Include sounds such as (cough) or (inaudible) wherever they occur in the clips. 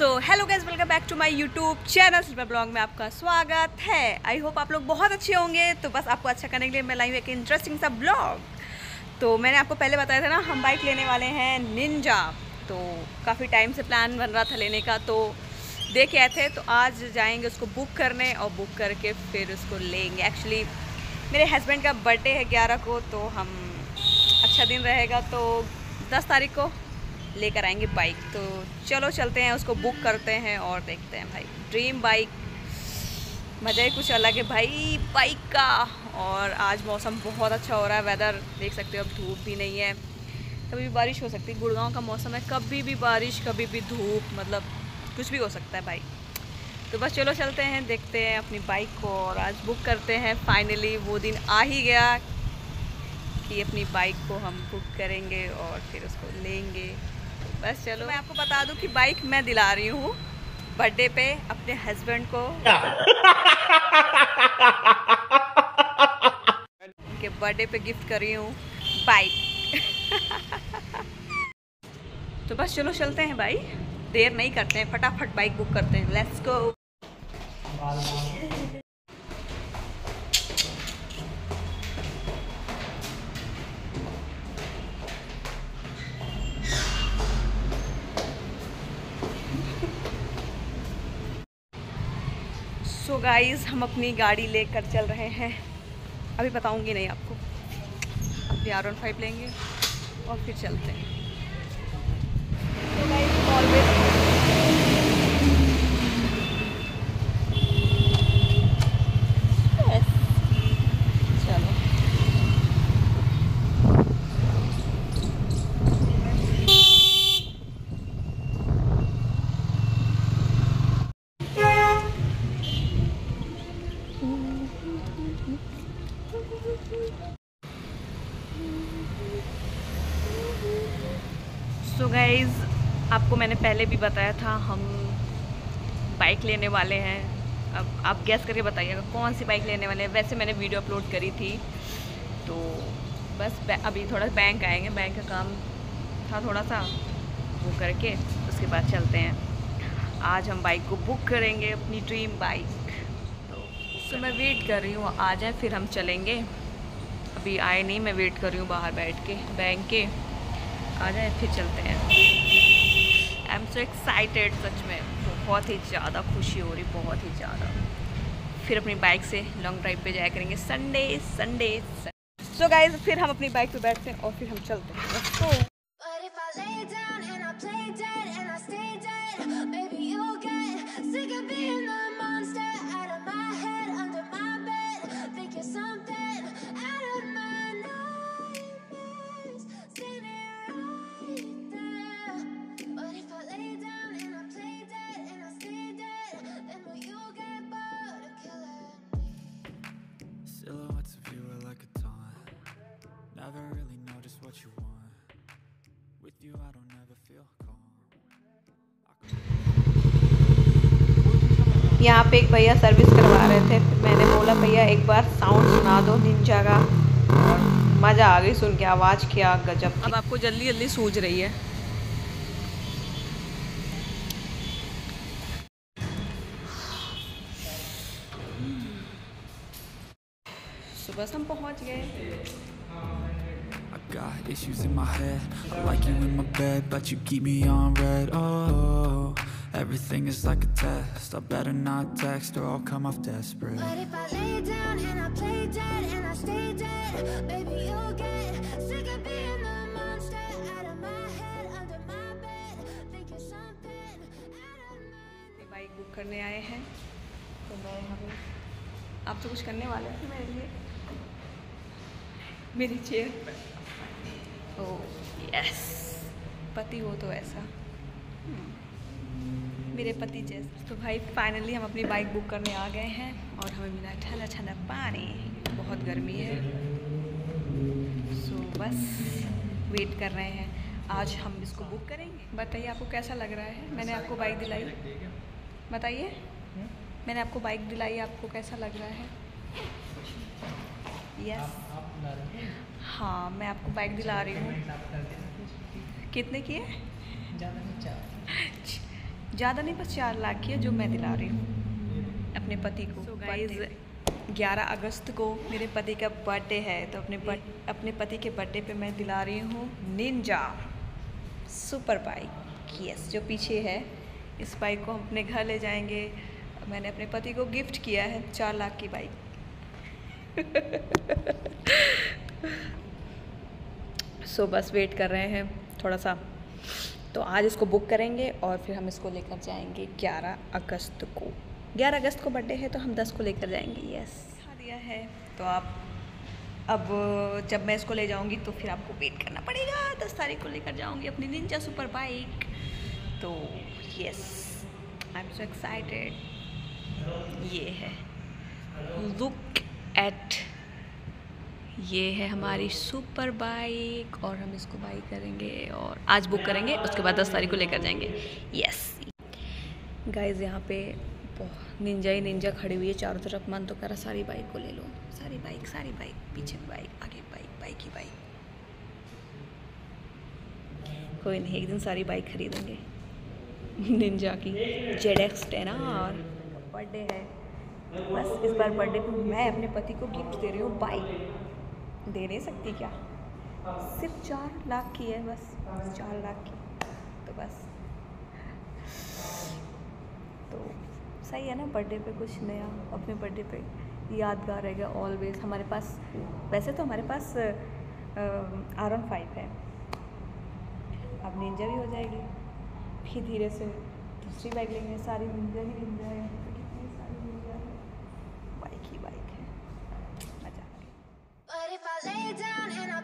So hello guys welcome back to my YouTube channel silver blog में आपका स्वागत है। आई होप आप लोग बहुत अच्छे होंगे तो बस आपको अच्छा करने के लिए मैं लाई हूँ एक इंटरेस्टिंग सा ब्लॉग तो मैंने आपको पहले बताया था ना, हम बाइक लेने वाले हैं निंजा तो काफ़ी टाइम से प्लान बन रहा था लेने का तो देख आए थे तो आज जाएँगे उसको बुक करने और बुक करके फिर उसको लेंगे। एक्चुअली मेरे हस्बैंड का बर्थडे है ग्यारह को तो हम अच्छा दिन रहेगा तो दस तारीख को लेकर आएँगे बाइक तो चलो चलते हैं, उसको बुक करते हैं और देखते हैं भाई। ड्रीम बाइक मज़ा ही कुछ अलग है भाई बाइक का। और आज मौसम बहुत अच्छा हो रहा है वेदर देख सकते हो, अब धूप भी नहीं है। कभी भी बारिश हो सकती है। गुड़गांव का मौसम है, कभी भी बारिश, कभी भी धूप मतलब कुछ भी हो सकता है भाई। तो बस चलो चलते हैं, देखते हैं अपनी बाइक को। और आज बुक करते हैं फाइनली वो दिन आ ही गया कि अपनी बाइक को हम बुक करेंगे और फिर उसको लेंगे। बस चलो। मैं आपको बता दूँ कि बाइक मैं दिला रही हूँ बर्थडे पे अपने हस्बैंड को। उनके बर्थडे पे गिफ्ट कर रही हूँ बाइक तो बस चलो चलते हैं भाई। देर नहीं करते हैं, फटाफट बाइक बुक करते हैं। लेट्स गो गाइस हम अपनी गाड़ी लेकर चल रहे हैं। अभी बताऊँगी नहीं आपको। अभी आर वन फाइव लेंगे और फिर चलते हैं so guys, always Yes. चलो सो गाइज़ आपको मैंने पहले भी बताया था, हम बाइक लेने वाले हैं। अब आप गैस करके बताइएगा, कौन सी बाइक लेने वाले हैं? वैसे मैंने वीडियो अपलोड करी थी तो बस अभी थोड़ा बैंक आएँगे। बैंक का काम था थोड़ा सा वो करके उसके बाद चलते हैं। आज हम बाइक को बुक करेंगे, अपनी ड्रीम बाइक तो सो मैं वेट कर रही हूँ, आ जाए, फिर हम चलेंगे। अभी आए नहीं, मैं वेट कर रही हूँ बाहर बैठ के बैंक के। आ जाए, फिर चलते हैं। आई एम सो एक्साइटेड सच में। बहुत ही ज़्यादा खुशी हो रही, बहुत ही ज़्यादा। फिर अपनी बाइक से लॉन्ग ड्राइव पे जाया करेंगे। संडे संडे सो गाइज़ फिर हम अपनी बाइक पे बैठते हैं और फिर हम चलते हैं। Something यहाँ पे एक भैया सर्विस करवा रहे थे फिर मैंने बोला भैया एक बार साउंड सुना दो निंजा का और मज़ा आ गई सुन के आवाज़ क्या गजब अब आपको जल्दी जल्दी सूझ रही है बस हम पहुँच गए I got issues in my head. I like you in my bed, but you keep me on red. Oh, everything is like a test. I better not text or I'll come off desperate. But if I lay down and I play dead and I stay dead, maybe you'll get sick of being the monster out of my head, under my bed. Think you're something out of my. Bike book करने आए हैं तो मैं यहाँ पे आप तो कुछ करने वाले थे मेरे लिए मेरी चेयर ओ यस पति हो तो ऐसा हम्म, मेरे पति जैसे। तो भाई फाइनली हम अपनी बाइक बुक करने आ गए हैं और हमें मिला ठंडा ठंडा पानी। बहुत गर्मी है। सो so, बस वेट कर रहे हैं। आज हम इसको बुक करेंगे। बताइए आपको कैसा लग रहा है? मैंने आपको बाइक दिलाई। बताइए। मैंने आपको बाइक दिलाई आपको कैसा लग रहा है? Yes yes. हाँ मैं आपको बाइक दिला रही हूँ। कितने की है? (laughs) ज़्यादा नहीं बस चार लाख की है जो मैं दिला रही हूँ। अपने पति को। So गाइस 11 अगस्त को मेरे पति का बर्थडे है तो अपने बर्थ अपने पति के बर्थडे पे मैं दिला रही हूँ निंजा। Super bike. यस जो पीछे है इस बाइक को हम अपने घर ले जाएँगे। मैंने अपने पति को गिफ्ट किया है चार लाख की बाइक। सो (laughs) so, बस वेट कर रहे हैं थोड़ा सा तो आज इसको बुक करेंगे और फिर हम इसको लेकर जाएँगे 11 अगस्त को। 11 अगस्त को बर्थडे है तो हम 10 को लेकर जाएँगे यस खा दिया है। तो आप अब जब मैं इसको ले जाऊँगी तो फिर आपको वेट करना पड़ेगा। 10 तारीख को लेकर जाऊँगी अपनी निंजा सुपर बाइक तो yes I am so excited ये है। लुक एट ये है हमारी सुपर बाइक और हम इसको बाई करेंगे और आज बुक करेंगे, उसके बाद दस तारीख को लेकर जाएँगे। यस गाइज़ यहाँ पे निंजा ही निंजा खड़ी हुई है, चारों तरफ़ मन तो करा, सारी बाइक को ले लो। सारी बाइक सारी बाइक पीछे बाइक आगे बाइक बाइक ही बाइक कोई नहीं, एक दिन सारी बाइक खरीदेंगे। निंजा की जेड एक्स टेन और बर्थडे है। बस इस बार बर्थडे पे मैं अपने पति को गिफ्ट दे रही हूँ बाइक दे नहीं सकती क्या? सिर्फ़ चार लाख की है बस, चार लाख की। तो बस। तो सही है ना, बर्थडे पे कुछ नया, अपने बर्थडे पे यादगार रहेगा ऑलवेज हमारे पास, वैसे तो हमारे पास आर वन फाइव है। अब निंजा भी हो जाएगी। फिर धीरे से दूसरी बाइक लेंगे, सारी निंजा ही निंजा है।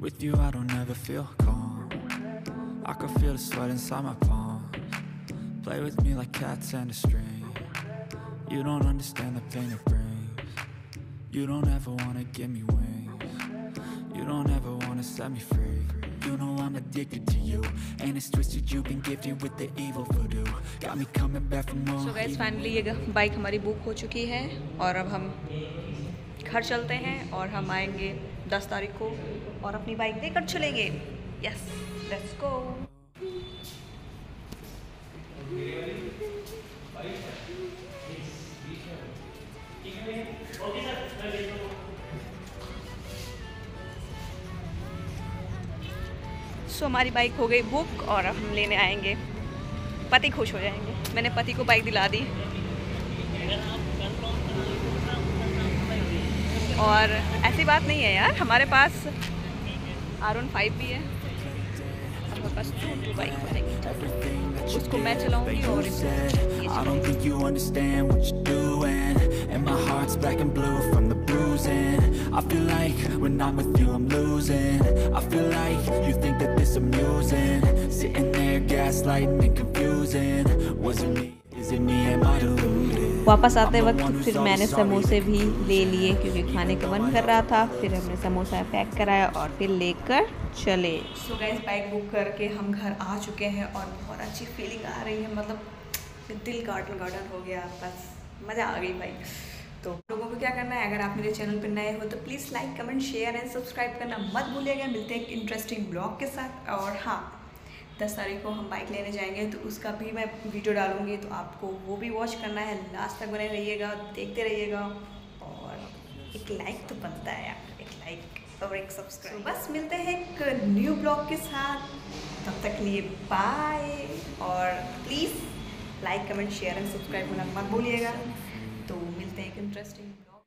with you I don't ever feel calm I can feel the sweat inside my palms Play with me like cats and a string You don't understand the pain it brings You don't ever wanna give me wings You don't ever wanna set me free You know I'm addicted to you And it's twisted you've been gifted with the evil voodoo Got me coming back for more So guys finally ये bike हमारी book हो चुकी है और अब हम घर चलते हैं और हम आएंगे दस तारीख को और अपनी बाइक लेकर चलेंगे। यस लेट्स गो सो हमारी बाइक हो गई बुक और हम लेने आएँगे। पति खुश हो जाएँगे। मैंने पति को बाइक दिला दी। और ऐसी बात नहीं है यार हमारे पास आर वन फाइव भी है हमारे पास टू टू बाइक उसको मैं चलाऊँगी और I don't think you understand what you're doing And my heart's black and blue from the bruising I feel like when I'm with you I'm losing I feel like you think that this amusing Sitting there gaslighting and confusing Was it me? Is it me? Am I deluded? वापस आते वक्त फिर मैंने समोसे भी ले लिए क्योंकि खाने का मन कर रहा था। फिर हमने समोसा पैक कराया और फिर लेकर चले। सो गैस बाइक बुक करके हम घर आ चुके हैं और बहुत अच्छी फीलिंग आ रही है। मतलब दिल गार्डन गार्डन हो गया। बस मज़ा आ गई भाई। तो लोगों को क्या करना है? अगर आप मेरे चैनल पर नए हो तो please like comment share and subscribe करना मत भूलिएगा। मिलते हैं एक इंटरेस्टिंग ब्लॉग के साथ। और हाँ दस तारीख को हम बाइक लेने जाएँगे तो उसका भी मैं वीडियो डालूँगी तो आपको वो भी वॉच करना है। लास्ट तक बने रहिएगा देखते रहिएगा और एक लाइक तो बनता है यार एक लाइक और एक सब्सक्राइब बस मिलते हैं एक न्यू ब्लॉग के साथ। तब तक लिए बाय और please like comment share and subscribe होना मत भूलिएगा। तो मिलते हैं एक इंटरेस्टिंग ब्लॉग